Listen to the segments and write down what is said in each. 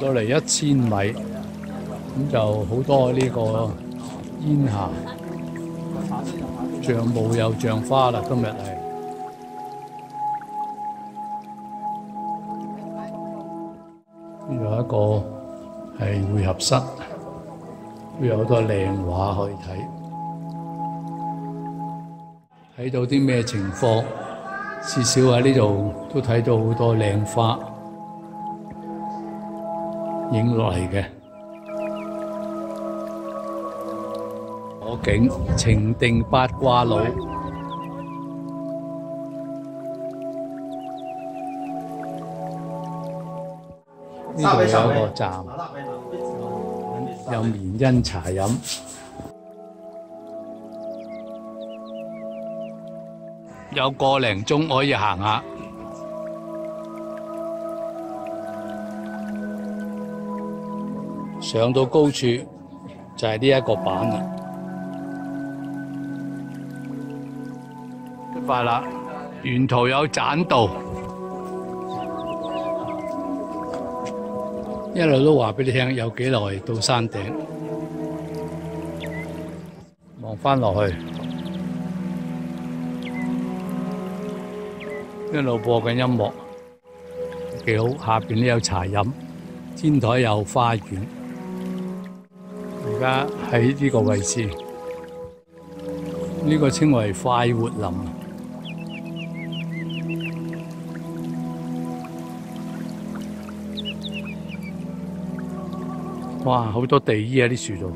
到嚟一千米，咁就好多呢個煙霞，像霧又像花啦。今日係呢度一個係會合室，都有好多靚畫可以睇。睇到啲咩情況？至少喺呢度都睇到好多靚花影落嚟嘅。火警情定八卦路，呢度有一個站，有棉茵茶饮。有个零钟可以行下。上到高處就係呢一個板啦。出發啦！沿途有棧道，一路都話俾你聽有幾耐到山頂。望翻落去。一路播緊音樂，幾好。下邊都有茶飲，天台有花園。而家喺呢個位置，呢、這個稱為快活林。哇！好多地衣喺啲樹度，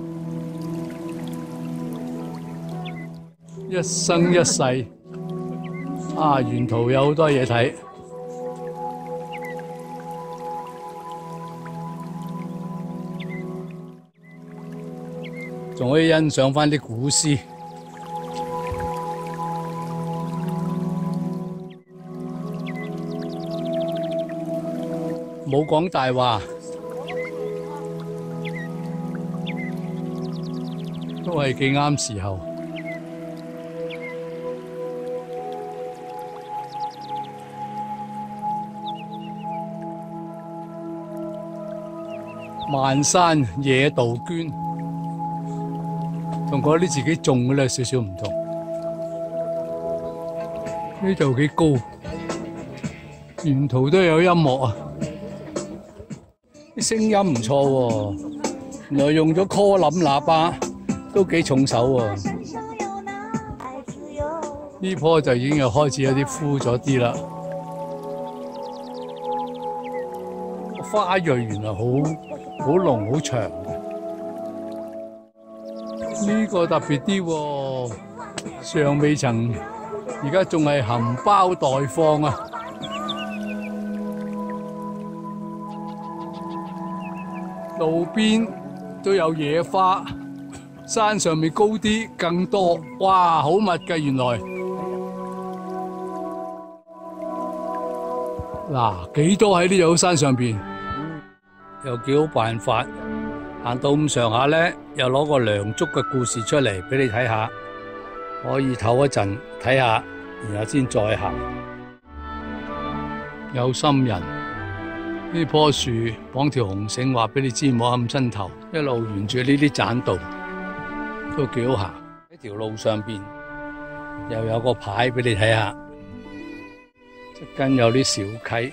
一生一世。啊！沿途有好多嘢睇，仲可以欣賞返啲古詩。冇講大話，都係幾啱時候。万山野杜鹃，同嗰啲自己種嘅咧少少唔同。呢度幾高，沿途都有音樂啊！啲聲音唔錯喎，原來用咗柯林喇叭，都幾重手喎。呢棵就已經又開始有啲枯咗啲啦。花蕊原來好好濃好長，呢個特別啲喎，尚未曾，而家仲係含苞待放啊！路邊都有野花，山上面高啲更多，哇，好密㗎原來。嗱，幾多喺呢座山上邊？有幾好辦法，行到咁上下咧，又攞個梁祝嘅故事出嚟俾你睇下，可以唞一陣睇下，然後先再行。有心人，呢棵樹綁條紅繩，話俾你知唔好冚親頭，一路沿住呢啲棧道都几好行。喺條路上边又有個牌俾你睇下，側跟有啲小溪。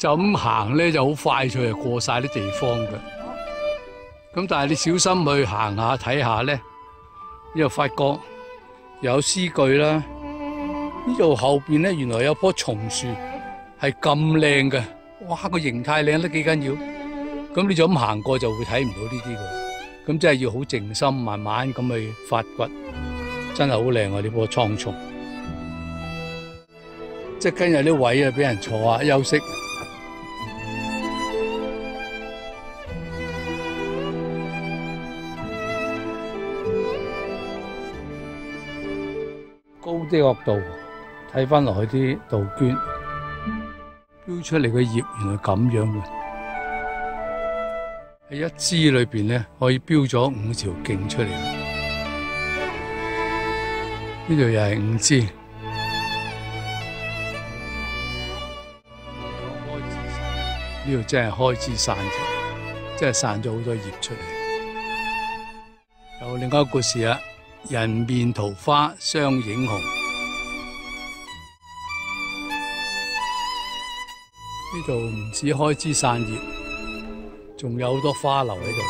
就咁行咧，就好快脆就過晒啲地方嘅。咁但係你小心去行下睇下咧，又發覺有诗句啦，呢度後邊咧，原來有棵松樹係咁靚嘅，哇！個形態靚得幾緊要，咁你就咁行過就會睇唔到呢啲嘅，咁真係要好靜心，慢慢咁去發掘，真係好靚啊！呢棵蒼松，即係今日啲位啊，俾人坐下休息。啲角度睇翻落去啲杜鹃標出嚟嘅葉，原來咁樣嘅。喺一枝裏邊咧，可以標咗五條徑出嚟。呢度又係五枝。呢度真係開枝散葉，真係散咗好多葉出嚟。有另一個故事啊！人面桃花相映紅，度唔止開枝散葉，仲有好多花留喺度。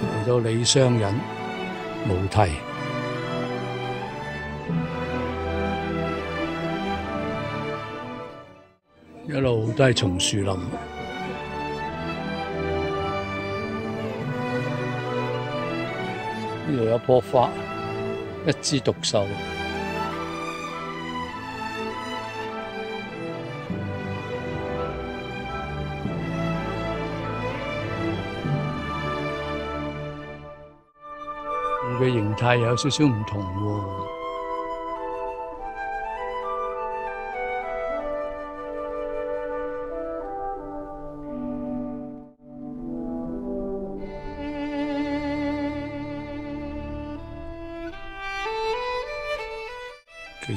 嚟到李商隱無題。一路都係松樹林，呢度有一棵花，一枝獨秀。佢嘅形態有少少唔同喎。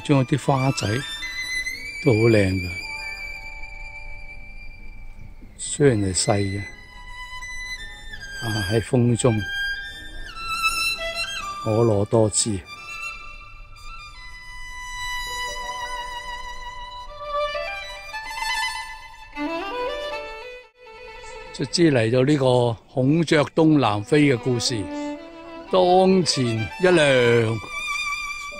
其中有啲花仔都好靚㗎，雖然係細嘅，啊喺風中婀娜多姿。卒之嚟到呢個孔雀東南飛嘅故事，當前一亮。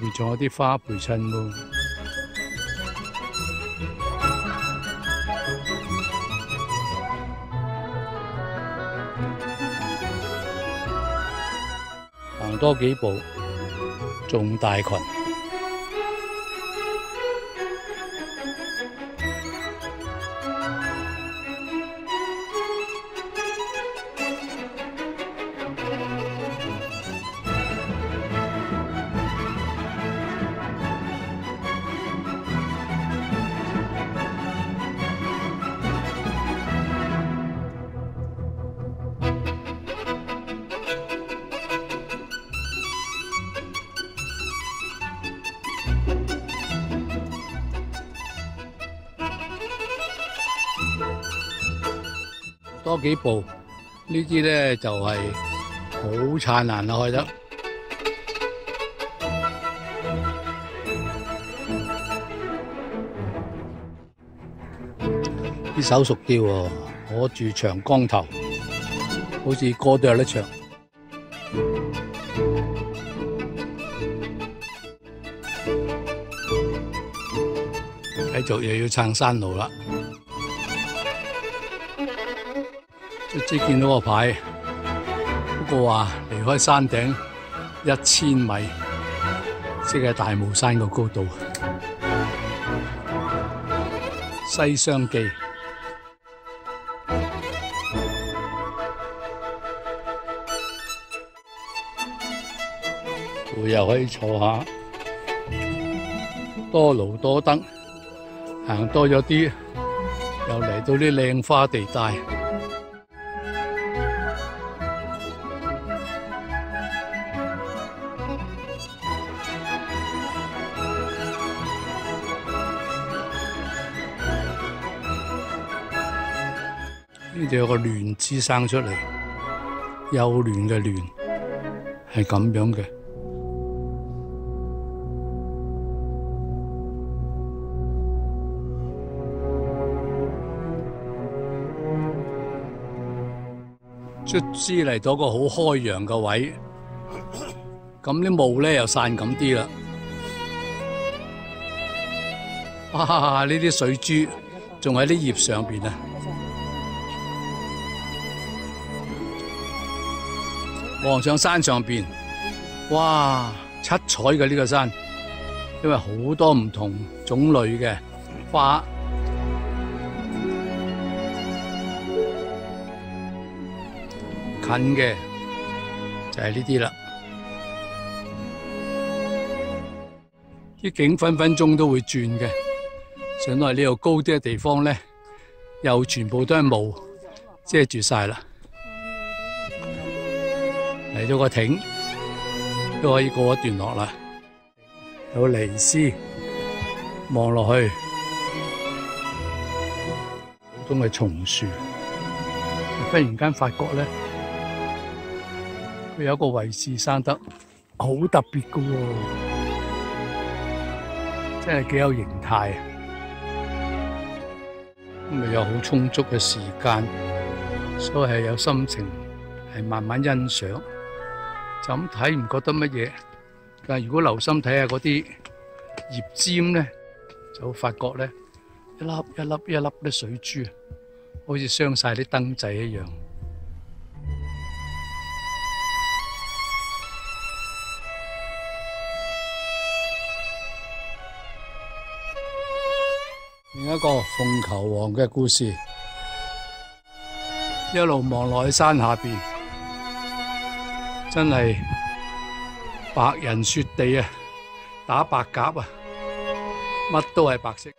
邊仲有啲花陪襯喎，行多幾步，仲大群。多幾步，呢啲咧就係好燦爛啦，開得啲手熟啲喎，攞住長江頭，好似歌都有得唱。繼續又要撐山路啦。即见到个牌不过话离开山顶一千米即系大霧山個高度。西厢记又可以坐下。多劳多得行多咗啲又嚟到啲靓花地带有個亂枝生出嚟，幼嫩嘅嫩，係咁樣嘅。卒之嚟到個好開揚嘅位，咁啲雾咧又散咁啲啦。哇！呢啲水珠仲喺啲葉上边啊！望上山上邊，哇！七彩嘅呢個山，因為好多唔同種類嘅花。近嘅就係呢啲啦，啲景分分鐘都會轉嘅。上到嚟呢度高啲嘅地方咧，又全部都係霧遮住晒啦。嚟咗個亭都可以過一段落啦，有尼斯望落去，普通嘅松樹，忽然間發覺咧。佢有一個位置生得好特別㗎喎，真係幾有形態，咁咪有好充足嘅時間，所以係有心情係慢慢欣賞，咁睇唔覺得乜嘢，但係如果留心睇下嗰啲葉尖咧，就會發覺咧一粒一粒一粒啲水珠，好似鑲晒啲燈仔一樣。另一個鳳求凰嘅故事，一路望落去山下邊，真系白人雪地啊，打白鸽啊，乜都系白色。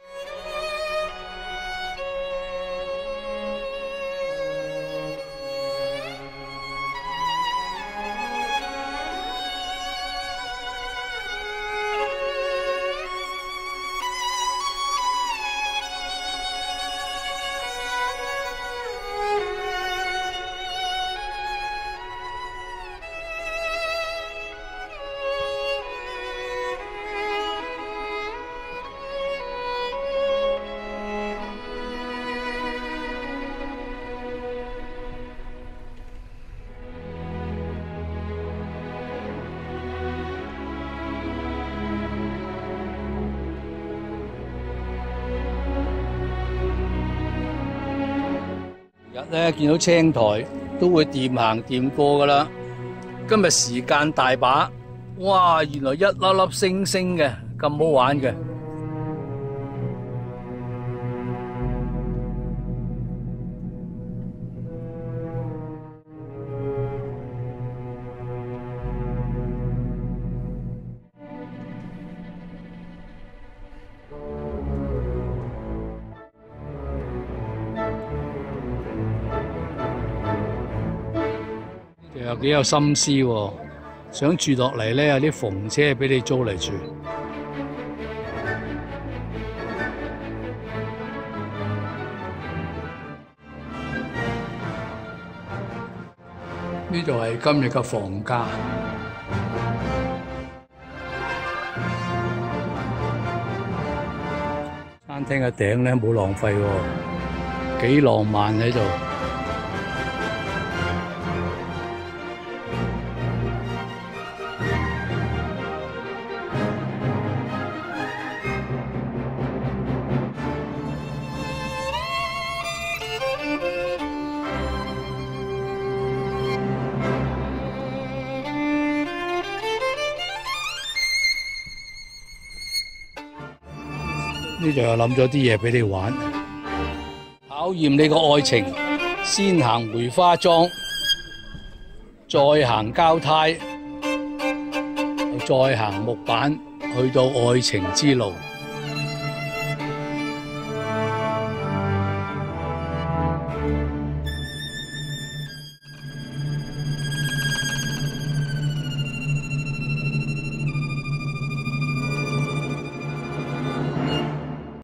咧見到青苔都會掂行掂過噶啦。今日時間大把，哇！原來一粒粒星星嘅咁好玩嘅。又幾有心思喎，想住落嚟咧，有啲房車俾你租嚟住。呢度係今日嘅房價，餐廳嘅頂咧冇浪費喎，幾浪漫喺度。又谂咗啲嘢俾你玩，考验你个爱情。先行梅花桩，再行交泰，再行木板去到爱情之路。